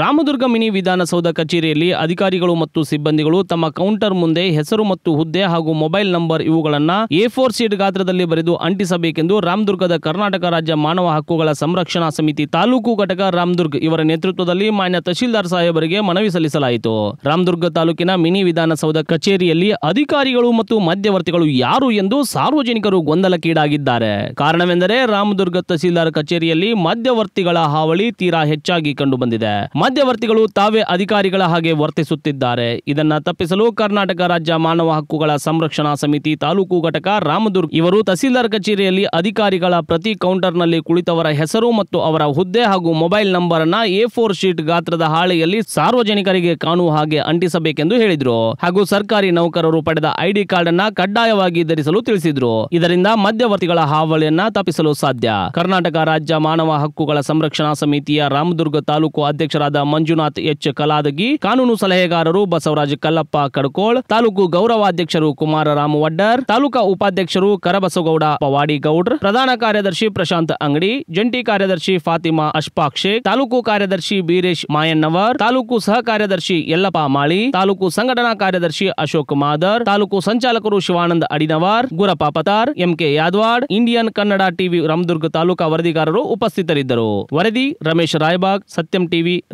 Ramdurg mini Vidhana Soudha ಕಚೇರಿಯಲ್ಲಿ ಅಧಿಕಾರಿಗಳು ಮತ್ತು ಸಿಬ್ಬಂದಿಗಳು ತಮ್ಮ ಕೌಂಟರ್ ಮುಂದೆ ಹೆಸರು ಮತ್ತು ಹುದ್ದೆ ಹಾಗೂ ಮೊಬೈಲ್ ನಂಬರ್ ಇವುಗಳನ್ನು ಎ ಫೋರ್ ಶೀಟ್ ಗಾತ್ರದಲ್ಲಿ ಬರೆದು ಅಂಟಿಸಬೇಕೆಂದು ರಾಮದುರ್ಗದ ಕರ್ನಾಟಕ ರಾಜ್ಯ ಮಾನವ ಹಕ್ಕುಗಳ ಸಂರಕ್ಷಣಾ ಸಮಿತಿ ತಾಲೂಕು ಘಟಕ ರಾಮದುರ್ಗ್ ಇವರ ನೇತೃತ್ವದಲ್ಲಿ ಮಾನ್ಯ ತಹಶೀಲ್ದಾರ್ ಸಾಹೇಬರಿಗೆ ಮನವಿ ಸಲ್ಲಿಸಲಾಯಿತು. ರಾಮದುರ್ಗ ತಾಲೂಕಿನ ಮಿನಿ ವಿಧಾನಸೌಧ ಕಚೇರಿಯಲ್ಲಿ ಅಧಿಕಾರಿಗಳು ಮತ್ತು ಮಧ್ಯವರ್ತಿಗಳು ಯಾರು ಎಂದು ಸಾರ್ವಜನಿಕರು ಗೊಂದಲಕ್ಕೀಡಾಗಿದ್ದಾರೆ. ಕಾರಣವೆಂದರೆ ರಾಮದುರ್ಗ ತಹಸೀಲ್ದಾರ್ ಕಚೇರಿಯಲ್ಲಿ ಮಧ್ಯವರ್ತಿಗಳ ಹಾವಳಿ ತೀರಾ ಹೆಚ್ಚಾಗಿ ಕಂಡುಬಂದಿದೆ. ಮಧ್ಯವರ್ತಿಗಳು ತಾವೇ ಅಧಿಕಾರಿಗಳ ಹಾಗೆ ವರ್ತಿಸುತ್ತಿದ್ದಾರೆ. ಇದನ್ನ ತಪ್ಪಿಸಲು ಕರ್ನಾಟಕ ರಾಜ್ಯ ಮಾನವ ಹಕ್ಕುಗಳ ಸಂರಕ್ಷಣಾ ಸಮಿತಿ ತಾಲೂಕು ಘಟಕ ರಾಮದುರ್ಗ ಇವರು ತಹಸೀಲ್ದಾರ್ ಕಚೇರಿಯಲ್ಲಿ ಅಧಿಕಾರಿಗಳ ಪ್ರತಿ ಕೌಂಟರ್ನಲ್ಲಿ ಕುಳಿತವರ ಹೆಸರು ಮತ್ತು ಅವರ ಹುದ್ದೆ ಹಾಗೂ ಮೊಬೈಲ್ ನಂಬರ್ ಅನ್ನ ಎ ಫೋರ್ ಶೀಟ್ ಗಾತ್ರದ ಹಾಳೆಯಲ್ಲಿ ಸಾರ್ವಜನಿಕರಿಗೆ ಕಾಣುವ ಹಾಗೆ ಅಂಟಿಸಬೇಕೆಂದು ಹೇಳಿದ್ರು. ಹಾಗೂ ಸರ್ಕಾರಿ ನೌಕರರು ಪಡೆದ ಐಡಿ ಕಾರ್ಡ್ ಅನ್ನ ಕಡ್ಡಾಯವಾಗಿ ಧರಿಸಲು ತಿಳಿಸಿದ್ರು. ಇದರಿಂದ ಮಧ್ಯವರ್ತಿಗಳ ಹಾವಳಿಯನ್ನ ತಪ್ಪಿಸಲು ಸಾಧ್ಯ. ಕರ್ನಾಟಕ ರಾಜ್ಯ ಮಾನವ ಹಕ್ಕುಗಳ ಸಂರಕ್ಷಣಾ ಸಮಿತಿಯ ರಾಮದುರ್ಗ ತಾಲೂಕು ಅಧ್ಯಕ್ಷರಾದ ಮಂಜುನಾಥ್ ಎಚ್ ಕಲಾದಗಿ, ಕಾನೂನು ಸಲಹೆಗಾರರು ಬಸವರಾಜ್ ಕಲ್ಲಪ್ಪ ಕಡ್ಕೋಳ್, ತಾಲೂಕು ಗೌರವಾಧ್ಯಕ್ಷರು ಕುಮಾರ ರಾಮ ವಡ್ಡರ್, ತಾಲೂಕಾ ಉಪಾಧ್ಯಕ್ಷರು ಕರಬಸಗೌಡ ಪವಾಡಿ ಗೌಡ್ರ, ಪ್ರಧಾನ ಕಾರ್ಯದರ್ಶಿ ಪ್ರಶಾಂತ್ ಅಂಗಡಿ, ಜಂಟಿ ಕಾರ್ಯದರ್ಶಿ ಫಾತಿಮಾ ಅಶ್ಫಾಕ್ ಶೇಖ್, ತಾಲೂಕು ಕಾರ್ಯದರ್ಶಿ ಬೀರೇಶ್ ಮಾಯಣ್ಣವರ್, ತಾಲೂಕು ಸಹ ಕಾರ್ಯದರ್ಶಿ ಯಲ್ಲಪ್ಪ ಮಾಳಿ, ತಾಲೂಕು ಸಂಘಟನಾ ಕಾರ್ಯದರ್ಶಿ Ashok Madar, taluk ಸಂಚಾಲಕರು Shivananda Adinavar, Gurappa Patar, MK Yadavad, Indian Kannada TV Ramdurg taluka ವರದಿಗಾರರು ಉಪಸ್ಥಿತರಿದ್ದರು. ವರದಿ ರಮೇಶ್ ರಾಯಬಾಗ್, ಸತ್ಯಂ ಟಿವಿ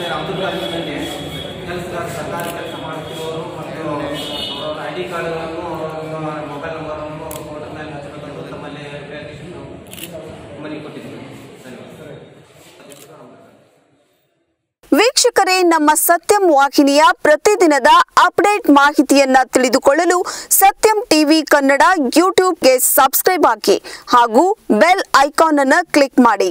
ಹಾ, ಅಬ್ದುಲ್ ರಾಮದುರ್ಗದಲ್ಲಿ ಕೆಲಸ ಸರ್ಕಾರಿ ಕೆಲಸ ಮಾಡುತ್ತಿರುವವರು ಮತ್ತು ಅವರ ಐ ಡಿ ಕಾರ್ಡ್ಗಳನ್ನು ಅವರ ಮೊಬೈಲ್ ನಂಬರನ್ನು ಫೋಟೋ ಮೇಲೆ ಹಚ್ಚಬೇಕಂತ ತಮ್ಮಲ್ಲಿ ರಿಪ್ರೆಸೆಂಟೇಷನ್ ನಾವು ಮನವಿ ಕೊಟ್ಟಿದ್ದೀವಿ. ವೀಕ್ಷಕರೇ ನಮ್ಮ ಸತ್ಯಂ ವಾಹಿನಿಯ ಪ್ರತಿದಿನದ ಅಪ್ಡೇಟ್ ಮಾಹಿತಿಯನ್ನ ತಿಳಿದುಕೊಳ್ಳಲು ಸತ್ಯಂ ಟಿವಿ ಕನ್ನಡ ಯೂಟ್ಯೂಬ್ಗೆ ಸಬ್ಸ್ಕ್ರೈಬ್ ಹಾಕಿ ಹಾಗೂ ಬೆಲ್ ಐಕಾನ್ ಅನ್ನು ಕ್ಲಿಕ್ ಮಾಡಿ.